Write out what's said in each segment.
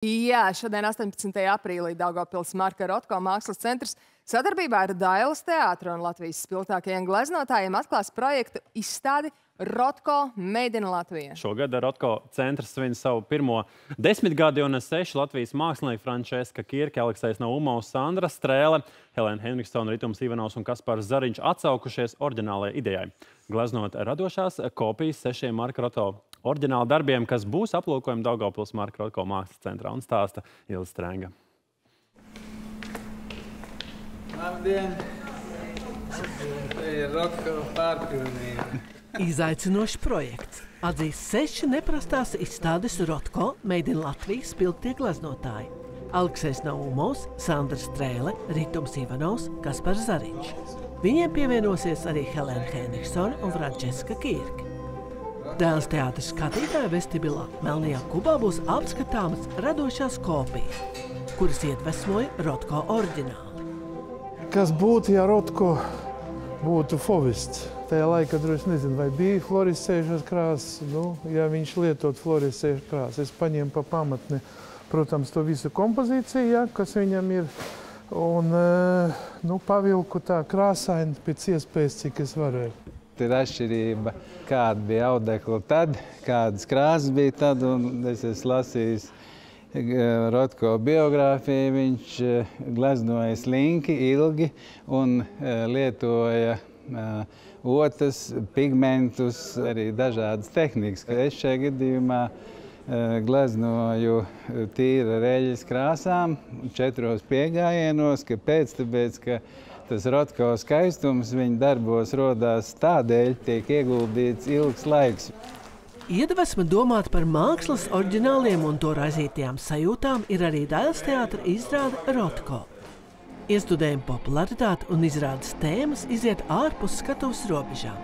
Jā, šodien 18. aprīlī Daugavpils Marka Rotko mākslas centrs sadarbībā ar Dailas teātru un Latvijas spilgtākajiem gleznotājiem atklās projektu izstādi Rotko in Latvija. Šogad Rotko centrs svin savu pirmo desmitgadi un seši Latvijas mākslinieki Frančeska Kirke, Aleksējs Naumovs, Sandra Strēle, Helēna Henriksona, Ritums Ivanovs un Kaspars Zariņš atsaukušies oriģinālajai idejai. Gleznot radošās kopijas sešiem Marka Rotko oriģināli darbiem, kas būs aplūkojumi Daugavpils Marka Rotko mākslas centrā un stāsta Ilza Strenga. Labdien! Te ir Rotko pārpilnība. Izaicinošs projekts. Atzīst seši neprastās izstādes Rotko, Made in Latvijas spilgtie gleznotāji. Aleksis Naumovs, Sandra Strēle, Ritums Ivanovs, Kaspars Zariņš. Viņiem pievienosies arī Helēna Henriksona un Frančeska Kirke. Dēls teātris skatītāja vestibilā Melnajā kubā būs apskatāmas radošās kopijas, kuras iedvesmoja Rotko oriģināli. Kas būtu, ja Rotko būtu fovists? Tajā laikā droši nezinu, vai bija florisējušas krāsas. Nu, ja viņš lietot florisējušas krāsas, es paņēmu pa pamatni, protams, to visu kompozīciju, ja, kas viņam ir. Un nu, pavilku tā krāsaini pēc iespējas, cik es varēju ir atšķirība, kāda bija audekla tad, kādas krāsas bija tad. Es esmu lasījis eh, Rotko biogrāfiju. Viņš eh, gleznoja slinki, ilgi un eh, lietoja otras pigmentus, arī dažādas tehnikas. Es šajā gadījumā gleznoju tīra reļas krāsām četros piegājienos. Kāpēc? Tāpēc, ka tas rotko skaistums viņa darbos rodās tādēļ, tiek ieguldīts ilgs laiks. Iedvesma domāt par mākslas oriģināliem un to raizītajām sajūtām ir arī Dēls teātra izrāde Rotko. Iestudējuma popularitāte un izrādes tēmas iziet ārpus skatuves robežām.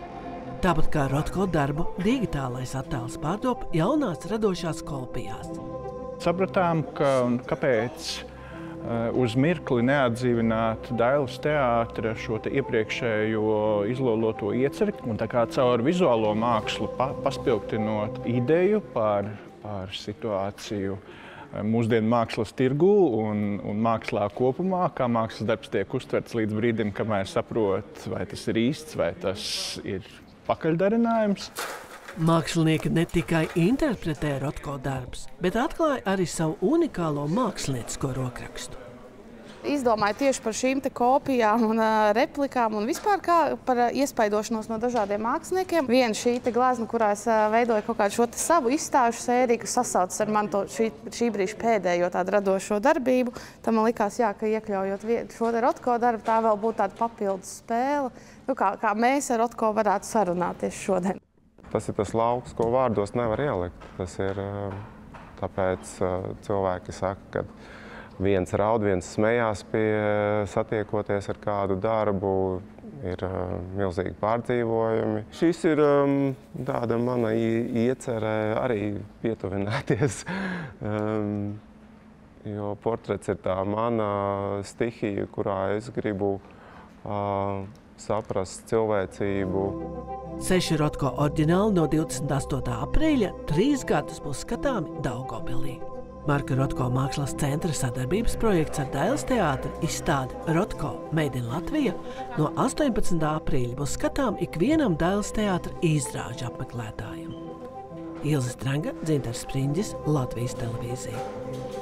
Tāpat kā Rotko darbu, digitālais attēls pārdop jaunās radošās kopijās. Sapratām, ka kāpēc Eh, uz mirkli neatdzīvināt Dailas teātra šo te iepriekšējo izloloto ieceri un tā kā caur vizuālo mākslu pa, paspilgtinot ideju par, par situāciju eh, mūsdienu mākslas tirgū un, un mākslā kopumā, kā mākslas darbs tiek uztverts līdz brīdim, kamēr saprot, vai tas ir īsts, vai tas ir pakaļdarinājums. Mākslinieki ne tikai interpretē Rotko darbus, bet atklāja arī savu unikālo māksliniecisko rokrakstu. Izdomāju tieši par šīm kopijām un replikām un vispār par uh, iespaidošanos no dažādiem māksliniekiem. Viena šī glezna, kurā es veidoju kaut kādu šo savu izstāžu sēriju, kas sasaucas ar manu šī, šī brīža pēdējo tādu radošo darbību, tad man likās, jā, ka iekļaujot šo Rotko darbu, tā vēl būtu tāda papildus spēle, nu, kā, kā mēs ar Rotko varētu sarunāties šodien. Tas ir tas lauks, ko vārdos nevar ielikt. Tas ir eh, tāpēc eh, cilvēki saka, ka viens raud, viens smējās pie satiekoties ar kādu darbu, ir milzīgi pārdzīvojumi. Šis ir um, tāda mana iecerē arī pietuvināties, um, jo portrets ir tā mana stihija, kurā es gribu uh, saprast cilvēcību. Seši Rotko oriģināli no 28. aprīļa trīs gadus būs skatāmi Daugopilī. Marka Rotko mākslas centra sadarbības projekts ar Dailas teātri izstāde Rotko Made in Latvija no 18. aprīļa būs skatām ikvienam Dailas teātra izrāžu apmeklētājam. Ilza Stranga, Dzintars Spriņģis, Latvijas televīzija.